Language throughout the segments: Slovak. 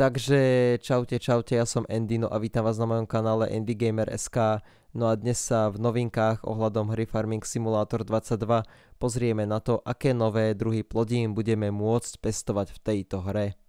Takže čaute, čaute, ja som Endino a vítam vás na mojom kanále EndyGamer.sk No a dnes sa v novinkách ohľadom hry Farming Simulator 22 pozrieme na to, aké nové druhy plodín budeme môcť pestovať v tejto hre.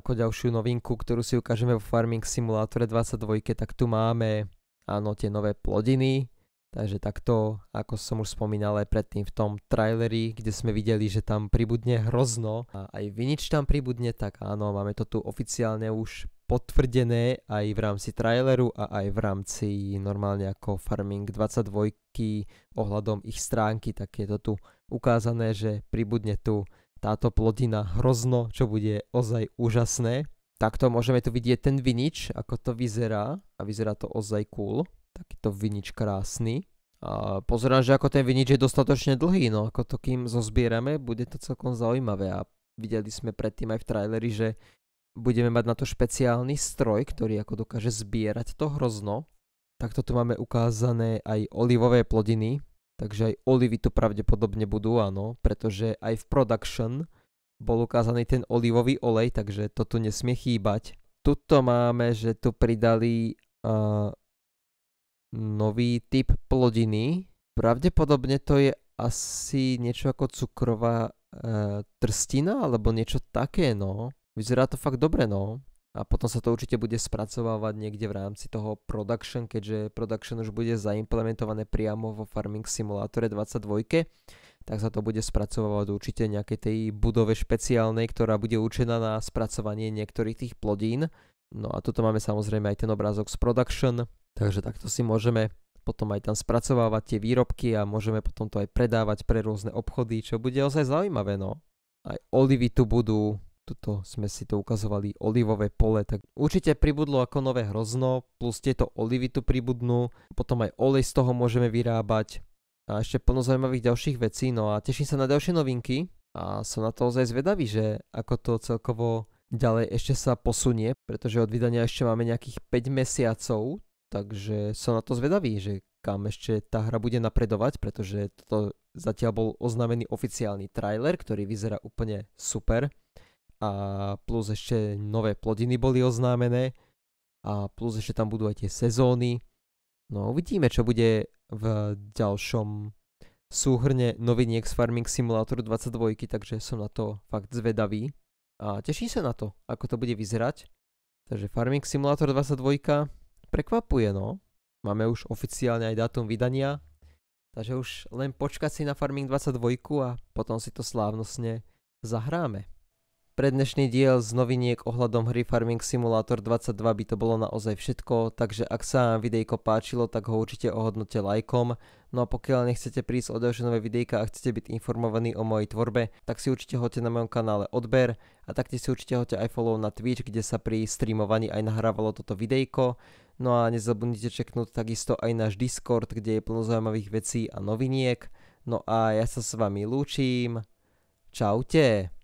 Ako ďalšiu novinku, ktorú si ukážeme vo Farming Simulátore 22, tak tu máme áno, tie nové plodiny. Takže takto, ako som už spomínal aj predtým v tom traileri, kde sme videli, že tam pribudne hrozno a aj vinič tam pribudne, tak áno, máme to tu oficiálne už potvrdené aj v rámci traileru a aj v rámci normálne ako Farming 22 ohľadom ich stránky, tak je to tu ukázané, že pribudne tu táto plodina hrozno, čo bude ozaj úžasné. Takto môžeme tu vidieť ten vinič, ako to vyzerá a vyzerá to ozaj cool. Takýto vinič krásny. A pozerám, že ako ten vinič je dostatočne dlhý, no ako to kým zozbierame, bude to celkom zaujímavé a videli sme predtým aj v traileri, že budeme mať na to špeciálny stroj, ktorý ako dokáže zbierať to hrozno. Takto tu máme ukázané aj olivové plodiny, Takže aj olivy tu pravdepodobne budú, áno, pretože aj v production bol ukázaný ten olivový olej, takže to tu nesmie chýbať. Tuto máme, že tu pridali uh, nový typ plodiny. Pravdepodobne to je asi niečo ako cukrová uh, trstina, alebo niečo také, no. Vyzerá to fakt dobre, no a potom sa to určite bude spracovávať niekde v rámci toho production, keďže production už bude zaimplementované priamo vo Farming Simulátore 22, tak sa to bude spracovávať určite nejakej tej budove špeciálnej, ktorá bude určená na spracovanie niektorých tých plodín. No a tuto máme samozrejme aj ten obrázok z production, takže takto si môžeme potom aj tam spracovávať tie výrobky a môžeme potom to aj predávať pre rôzne obchody, čo bude ozaj zaujímavé, no. Aj olivy tu budú, tuto sme si to ukazovali, olivové pole, tak určite pribudlo ako nové hrozno, plus tieto olivy tu pribudnú, potom aj olej z toho môžeme vyrábať. A ešte plno zaujímavých ďalších vecí, no a teším sa na ďalšie novinky a som na to ozaj zvedavý, že ako to celkovo ďalej ešte sa posunie, pretože od vydania ešte máme nejakých 5 mesiacov, takže som na to zvedavý, že kam ešte tá hra bude napredovať, pretože toto zatiaľ bol oznámený oficiálny trailer, ktorý vyzerá úplne super a plus ešte nové plodiny boli oznámené a plus ešte tam budú aj tie sezóny. No uvidíme, čo bude v ďalšom súhrne noviniek z Farming Simulator 22, takže som na to fakt zvedavý a teším sa na to, ako to bude vyzerať. Takže Farming Simulator 22 prekvapuje, no. Máme už oficiálne aj dátum vydania, takže už len počkať si na Farming 22 a potom si to slávnostne zahráme. Pre dnešný diel z noviniek ohľadom hry Farming Simulator 22 by to bolo naozaj všetko, takže ak sa vám videjko páčilo, tak ho určite ohodnote lajkom. No a pokiaľ nechcete prísť o ďalšie nové videjka a chcete byť informovaní o mojej tvorbe, tak si určite hoďte na mojom kanále odber a taktiež si určite hoďte aj follow na Twitch, kde sa pri streamovaní aj nahrávalo toto videjko. No a nezabudnite čeknúť takisto aj náš Discord, kde je plno zaujímavých vecí a noviniek. No a ja sa s vami lúčim. Čaute.